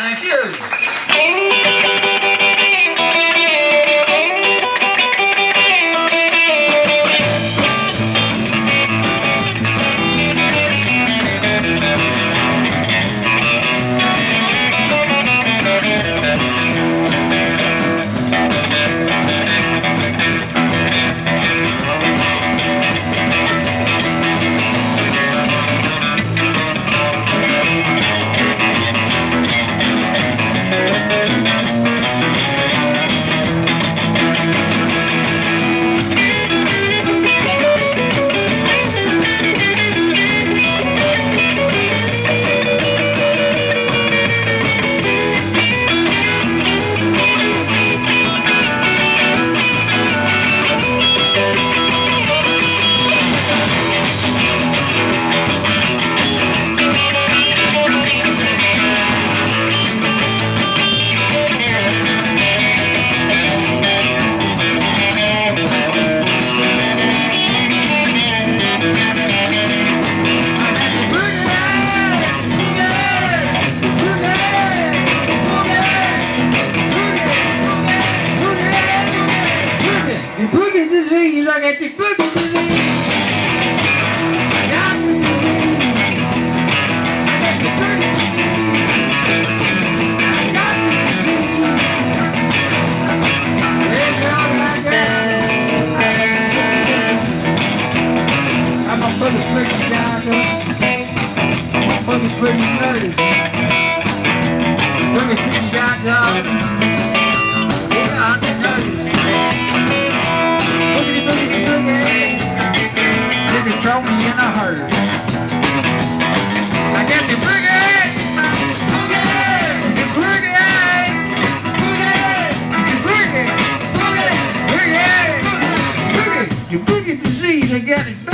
Thank you. Motherfucking doctor. Motherfucking nurse. Motherfucking doctor. Yeah, I'm a nurse. Boogity boogity throw me in a hurry. I got the boogie. Boogie. The boogie. The. The boogie disease, I got it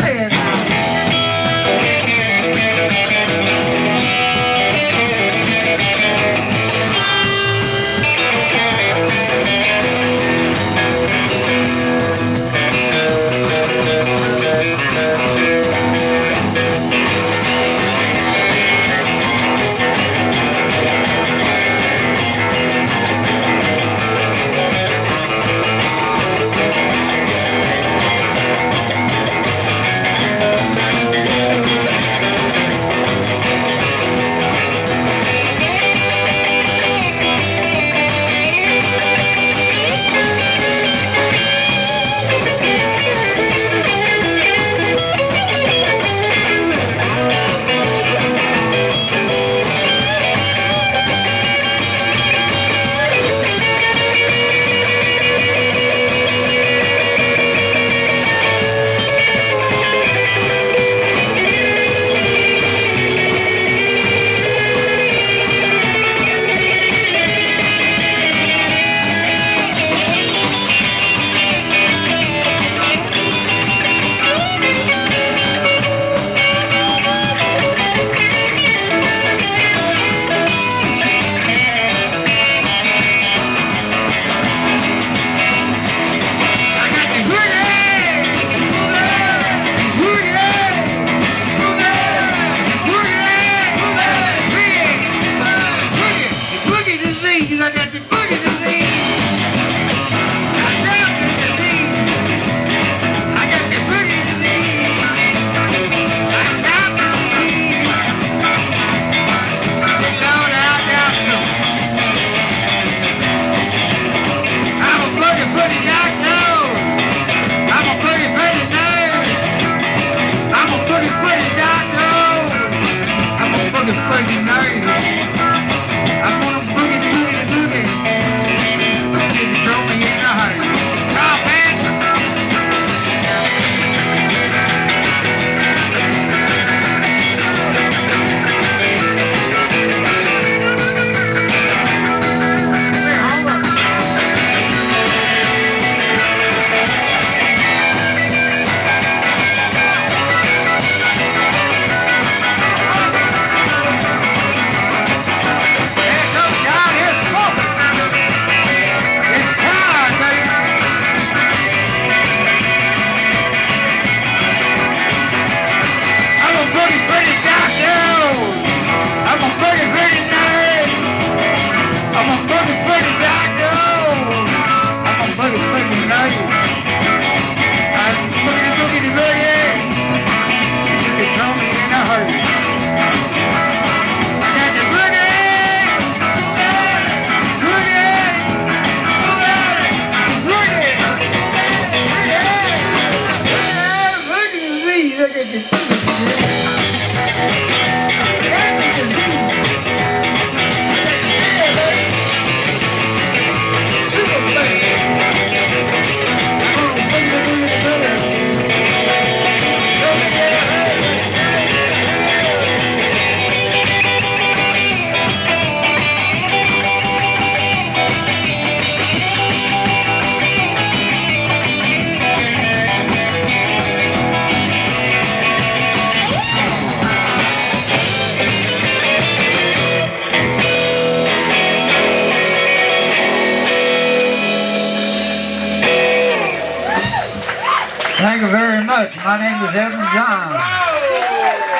Thank you very much. My name is Evan Johns.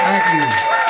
Thank you.